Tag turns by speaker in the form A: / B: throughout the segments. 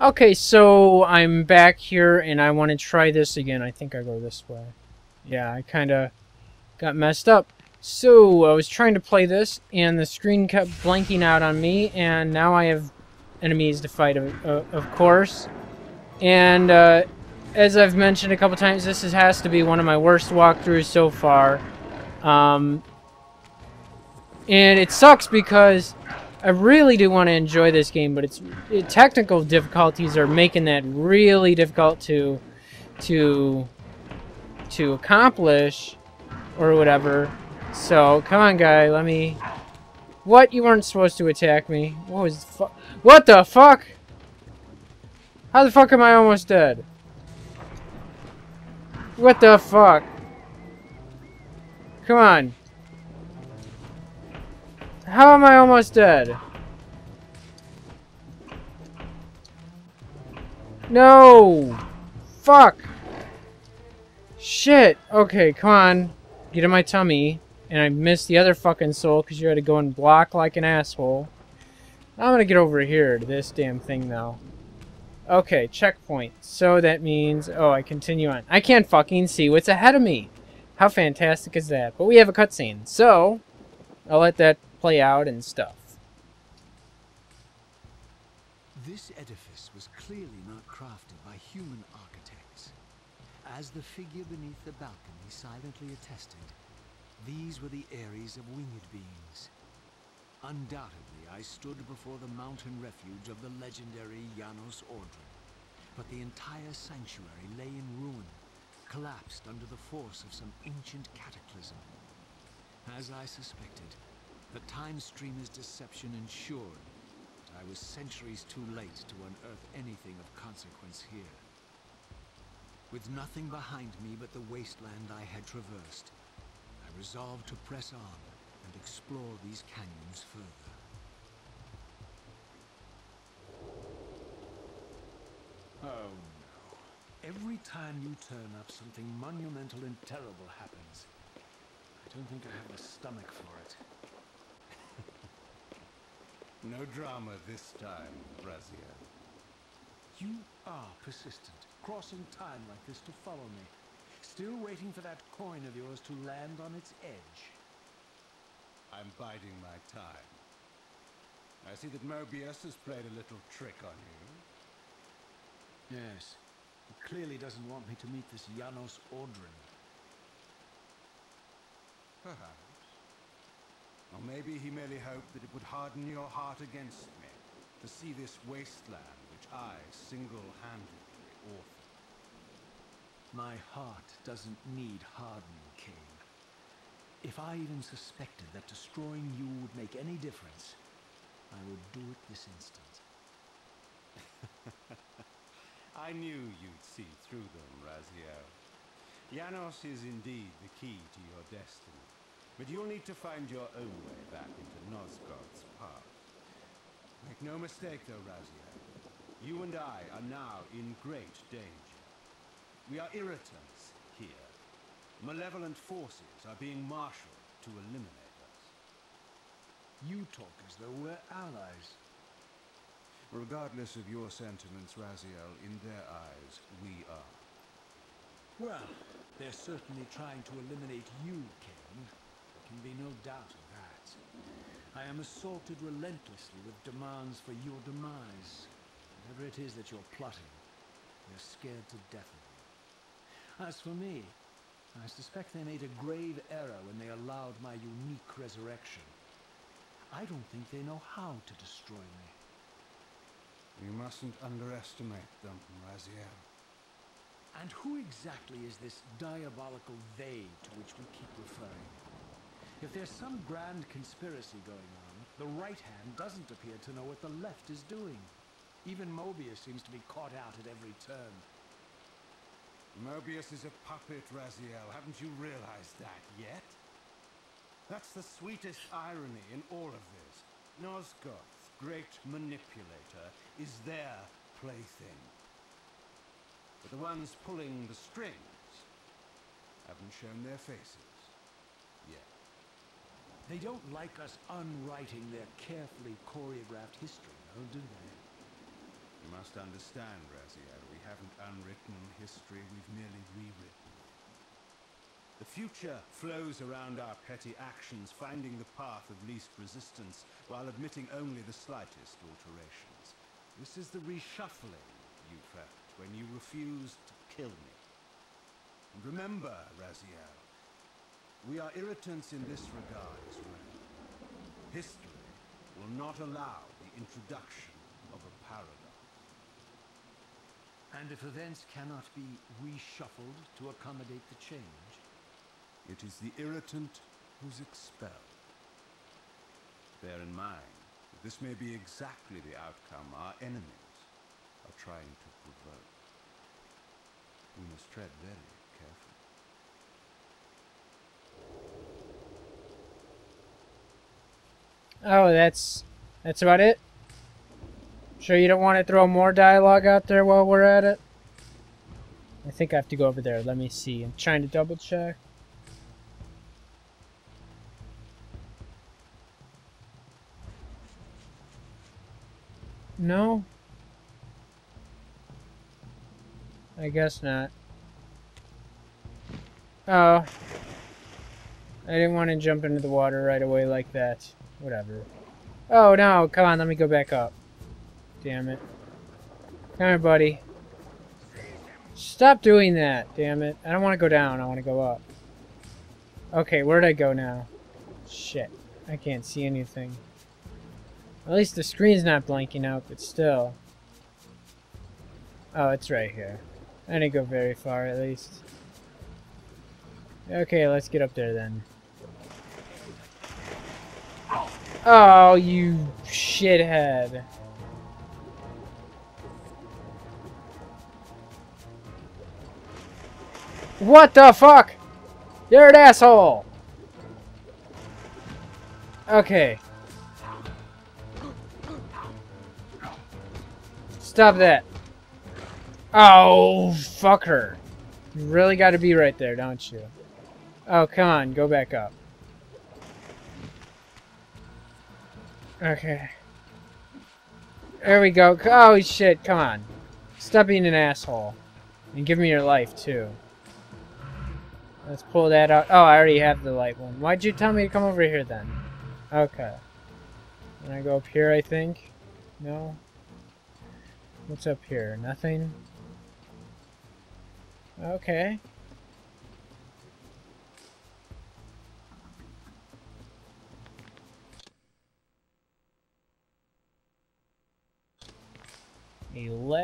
A: Okay, so I'm back here and I want to try this again. I think I go this way. Yeah, I kind of got messed up. So, I was trying to play this and the screen kept blanking out on me and now I have enemies to fight, of, of course. And uh, as I've mentioned a couple times, this is, has to be one of my worst walkthroughs so far. Um, and it sucks because I really do want to enjoy this game, but it's it, technical difficulties are making that really difficult to to to accomplish or whatever. So come on, guy, let me. What? You weren't supposed to attack me. What was? What the fuck? How the fuck am I almost dead? What the fuck? Come on. How am I almost dead? No! Fuck! Shit! Okay, come on. Get in my tummy. And I missed the other fucking soul because you had to go and block like an asshole. I'm gonna get over here to this damn thing now. Okay, checkpoint. So that means... Oh, I continue on. I can't fucking see what's ahead of me. How fantastic is that? But we have a cutscene. So, I'll let that play out and stuff.
B: This edifice was clearly not crafted by human architects. As the figure beneath the balcony silently attested, these were the aeries of winged beings. Undoubtedly, I stood before the mountain refuge of the legendary Janos Audron. But the entire sanctuary lay in ruin, collapsed under the force of some ancient cataclysm. As I suspected, the time streamer's deception ensured that I was centuries too late to unearth anything of consequence here. With nothing behind me but the wasteland I had traversed, I resolved to press on and explore these canyons further. Oh no. Every time you turn up, something monumental and terrible happens. I don't think I have the stomach for it.
C: No drama this time, Raziel.
B: You are persistent, crossing time like this to follow me. Still waiting for that coin of yours to land on its edge.
C: I'm biding my time. I see that Moebius has played a little trick on
B: you. Yes. He clearly doesn't want me to meet this Janos Audron.
C: Perhaps. Or maybe he merely hoped that it would harden your heart against me, to see this wasteland which I single-handedly authored.
B: My heart doesn't need hardening, Kain. If I even suspected that destroying you would make any difference, I would do it this instant.
C: I knew you'd see through them, Raziel. Janos is indeed the key to your destiny. But you'll need to find your own way back into Nosgoth's path. Make no mistake, though, Raziel. You and I are now in great danger. We are irritants here. Malevolent forces are being marshaled to eliminate us.
B: You talk as though we're allies.
C: Regardless of your sentiments, Raziel, in their eyes, we are.
B: Well, they're certainly trying to eliminate you, Kain can be no doubt of that. I am assaulted relentlessly with demands for your demise. Whatever it is that you're plotting, they're scared to death of you. As for me, I suspect they made a grave error when they allowed my unique resurrection. I don't think they know how to destroy me.
C: You mustn't underestimate them, Raziel.
B: And who exactly is this diabolical they to which we keep referring? If there's some grand conspiracy going on, the right hand doesn't appear to know what the left is doing. Even Moebius seems to be caught out at every turn.
C: Moebius is a puppet, Raziel. Haven't you realized that yet? That's the sweetest irony in all of this. Nosgoth, great manipulator, is their plaything. But the ones pulling the strings haven't shown their faces.
B: They don't like us unwriting their carefully choreographed history, though, do they?
C: You must understand, Raziel, we haven't unwritten history, we've merely rewritten. The future flows around our petty actions, finding the path of least resistance, while admitting only the slightest alterations. This is the reshuffling you felt when you refused to kill me. And remember, Raziel, we are irritants in this regard as well. History will not allow the introduction of a paradox.
B: And if events cannot be reshuffled to accommodate the change,
C: It is the irritant who's expelled. Bear in mind that this may be exactly the outcome our enemies are trying to provoke. We must tread very carefully.
A: Oh, that's that's about it. Sure, you don't want to throw more dialogue out there while we're at it. I think I have to go over there. Let me see. I'm trying to double check. No. I guess not. Oh. I didn't want to jump into the water right away like that. Whatever. Oh no, come on, let me go back up. Damn it. Come here, buddy. Stop doing that, damn it. I don't want to go down, I want to go up. Okay, where'd I go now? Shit. I can't see anything. At least the screen's not blanking out, but still. Oh, it's right here. I didn't go very far, at least. Okay, let's get up there then. Oh, you shithead. What the fuck? You're an asshole! Okay. Stop that. Oh, fuck her. You really gotta be right there, don't you? Oh, come on, go back up. Okay. There we go. Oh, shit, come on. Stop being an asshole. And give me your life, too. Let's pull that out. Oh, I already have the light one. Why'd you tell me to come over here, then? Okay. Can I go up here, I think? No? What's up here? Nothing? Okay.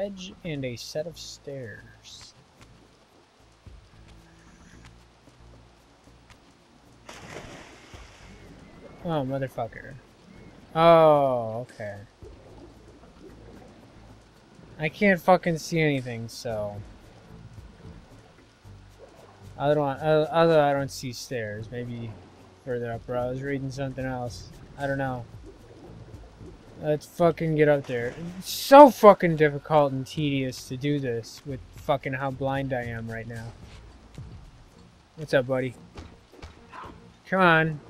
A: Ledge and a set of stairs. Oh, motherfucker. Oh, okay. I can't fucking see anything, so... I don't although I don't see stairs. Maybe further up, bro. I was reading something else. I don't know. Let's fucking get up there. It's so fucking difficult and tedious to do this with fucking how blind I am right now. What's up, buddy? Come on.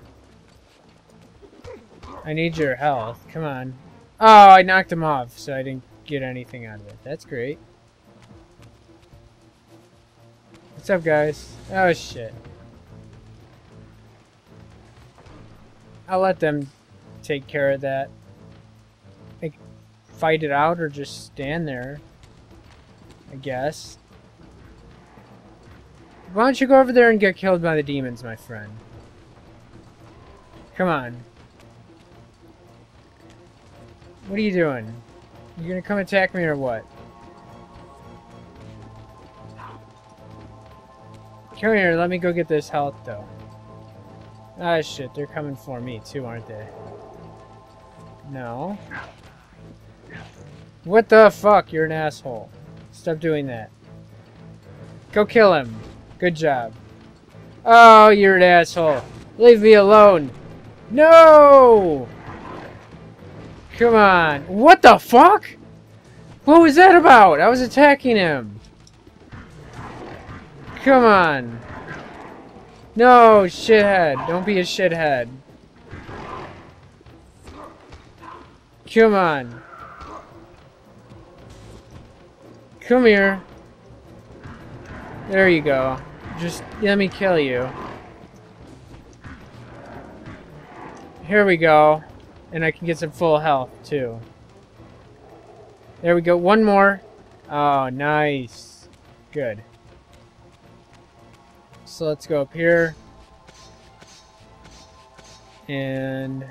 A: I need your health. Come on. Oh, I knocked him off, so I didn't get anything out of it. That's great. What's up, guys? Oh, shit. I'll let them take care of that. Fight it out or just stand there. I guess. Why don't you go over there and get killed by the demons, my friend? Come on. What are you doing? You gonna come attack me or what? Come here, let me go get this health though. Ah shit, they're coming for me too, aren't they? No. What the fuck? You're an asshole. Stop doing that. Go kill him. Good job. Oh, you're an asshole. Leave me alone. No! Come on. What the fuck? What was that about? I was attacking him. Come on. No, shithead. Don't be a shithead. Come on. Come here. There you go. Just let me kill you. Here we go. And I can get some full health, too. There we go. One more. Oh, nice. Good. So let's go up here. And